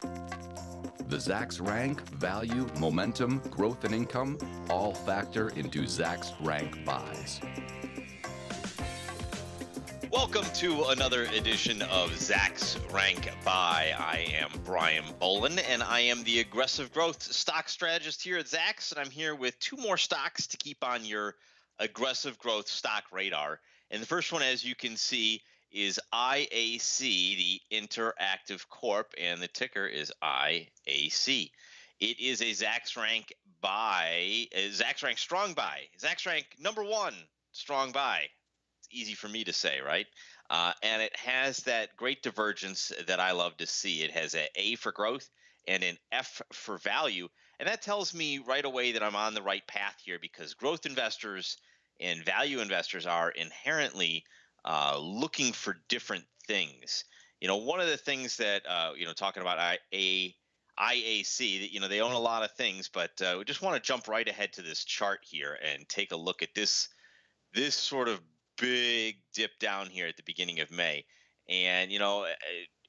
The Zacks rank, value, momentum, growth, and income all factor into Zacks rank buys. Welcome to another edition of Zacks Rank Buy. I am Brian Bolan, and I am the aggressive growth stock strategist here at Zacks. And I'm here with two more stocks to keep on your aggressive growth stock radar. And the first one, as you can see, is IAC, the Interactive Corp, and the ticker is IAC. It is a Zacks Rank buy, a Zacks Rank strong buy, Zacks Rank number one strong buy. It's easy for me to say, right? Uh, and it has that great divergence that I love to see. It has an A for growth and an F for value. And that tells me right away that I'm on the right path here because growth investors and value investors are inherently uh, looking for different things. You know, one of the things that uh, you know, talking about I, a IAC, you know, they own a lot of things, but uh, we just want to jump right ahead to this chart here and take a look at this this sort of big dip down here at the beginning of May. And you know,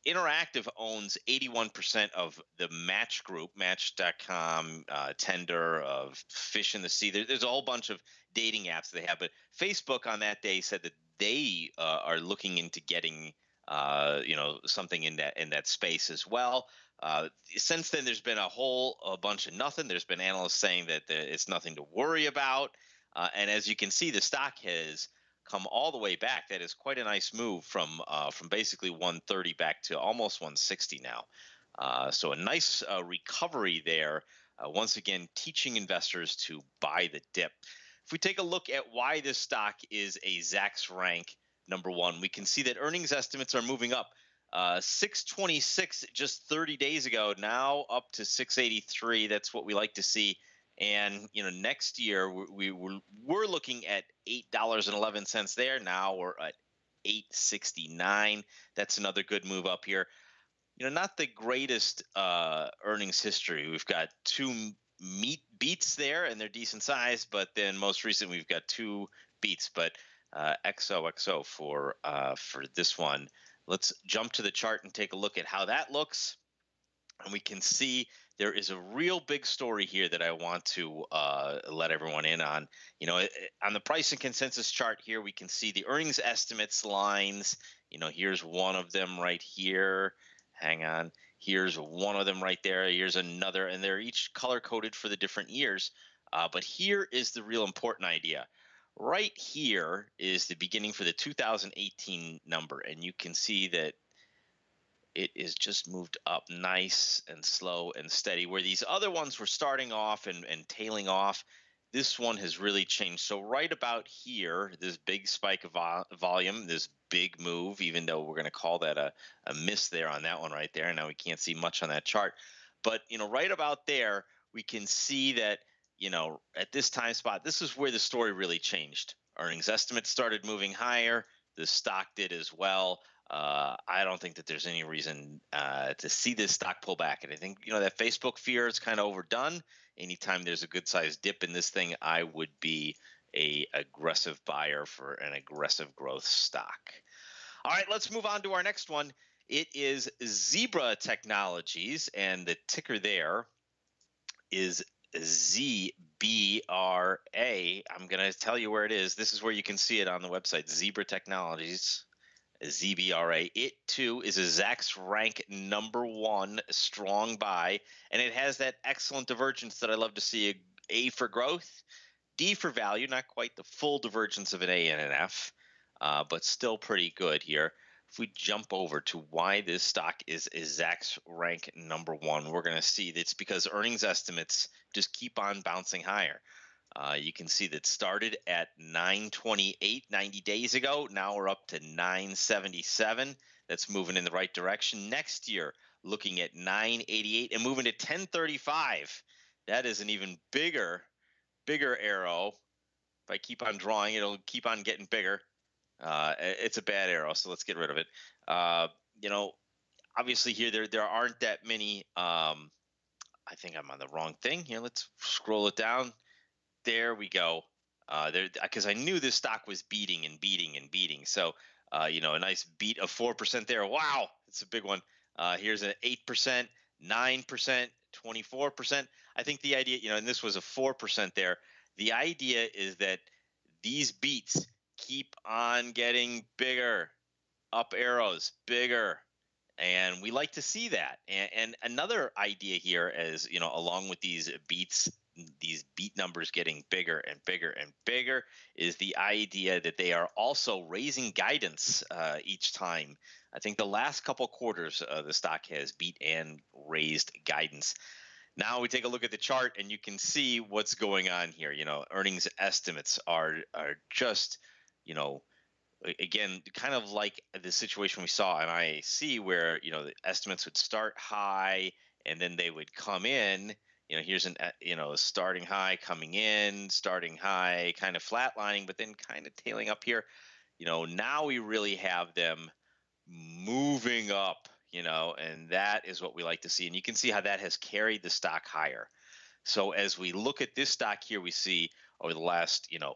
Interactive owns 81% of the Match Group, Match.com, uh, Tinder, of Fish in the Sea. There, there's a whole bunch of dating apps they have, but Facebook on that day said that they uh, are looking into getting uh, you know something in that in that space as well. Uh, since then, there's been a whole a bunch of nothing. There's been analysts saying that it's nothing to worry about, uh, and as you can see, the stock has come all the way back. That is quite a nice move from uh, from basically 130 back to almost 160 now. Uh, so a nice recovery there. once again, teaching investors to buy the dip. If we take a look at why this stock is a Zacks rank number one, we can see that earnings estimates are moving up. Uh, 626 just 30 days ago, now up to 683. That's what we like to see. And you know, next year we, we we're looking at eight dollars and eleven cents there. Now we're at 869. That's another good move up here. You know, not the greatest uh, earnings history. We've got two meet beats there, and they're decent size. But then most recent, we've got two beats. But uh, XOXO for uh, for this one. Let's jump to the chart and take a look at how that looks. And we can see there is a real big story here that I want to uh, let everyone in on. You know, on the price and consensus chart here, we can see the earnings estimates lines. You know, here's one of them right here. Hang on. Here's one of them right there. Here's another, and they're each color coded for the different years. Uh, but here is the real important idea. Right here is the beginning for the 2018 number, and you can see that it is just moved up nice and slow and steady. Where these other ones were starting off and, and tailing off, this one has really changed. So right about here, this big spike of vo- volume, this big move, even though we're going to call that a, a miss there on that one right there. And now we can't see much on that chart. But, you know, right about there, we can see that, you know, at this time spot, this is where the story really changed. Earnings estimates started moving higher. The stock did as well. Uh, I don't think that there's any reason uh, to see this stock pull back. And I think, you know, that Facebook fear is kind of overdone. Anytime there's a good sized dip in this thing, I would be a aggressive buyer for an aggressive growth stock. All right, let's move on to our next one. It is Zebra Technologies, and the ticker there is ZBRA. I'm going to tell you where it is. This is where you can see it on the website, Zebra Technologies. ZBRA. It too is a Zacks rank number one strong buy, and it has that excellent divergence that I love to see. A, for growth, D for value, not quite the full divergence of an A and an F, uh, but still pretty good here. If we jump over to why this stock is, is Zacks rank number one, we're going to see that it's because earnings estimates just keep on bouncing higher. Uh, you can see that started at 928 90 days ago. Now we're up to 977. That's moving in the right direction. Next year, looking at 988 and moving to 1035. That is an even bigger bigger arrow. If I keep on drawing, it'll keep on getting bigger. Uh, it's a bad arrow, so let's get rid of it. Uh, you know, obviously here there there aren't that many. Um, I think I'm on the wrong thing here. Let's scroll it down. There we go. Uh, there because I knew this stock was beating and beating and beating. So uh, you know, a nice beat of four percent there. Wow, it's a big one. Uh, here's an eight percent 9%, 24%. I think the idea, you know, and this was a 4% there. The idea is that these beats keep on getting bigger, up arrows, bigger. And we like to see that. And, and another idea here is, you know, along with these beats, these beat numbers getting bigger and bigger and bigger is the idea that they are also raising guidance uh, each time. I think the last couple quarters, uh, the stock has beat and raised guidance. Now we take a look at the chart and you can see what's going on here. You know, earnings estimates are are just, you know, again, kind of like the situation we saw in IAC where, you know, the estimates would start high and then they would come in you know here's an uh, you know starting high coming in starting high kind of flatlining but then kind of tailing up here. You know now we really have them moving up you know and that is what we like to see and you can see how that has carried the stock higher. So as we look at this stock here we see over the last you know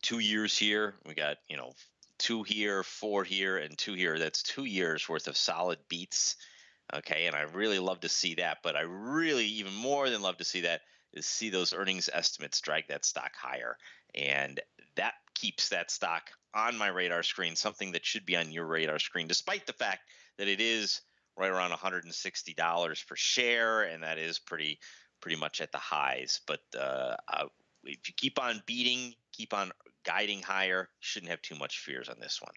two years here we got you know two here four here and two here that's two years worth of solid beats Okay, and I really love to see that, but I really even more than love to see that is see those earnings estimates drag that stock higher, and that keeps that stock on my radar screen, something that should be on your radar screen, despite the fact that it is right around $160 per share, and that is pretty pretty much at the highs. But uh, uh, if you keep on beating, keep on guiding higher, shouldn't have too much fears on this one.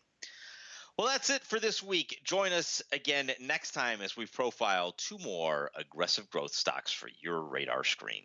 Well, that's it for this week. Join us again next time as we profile two more aggressive growth stocks for your radar screen.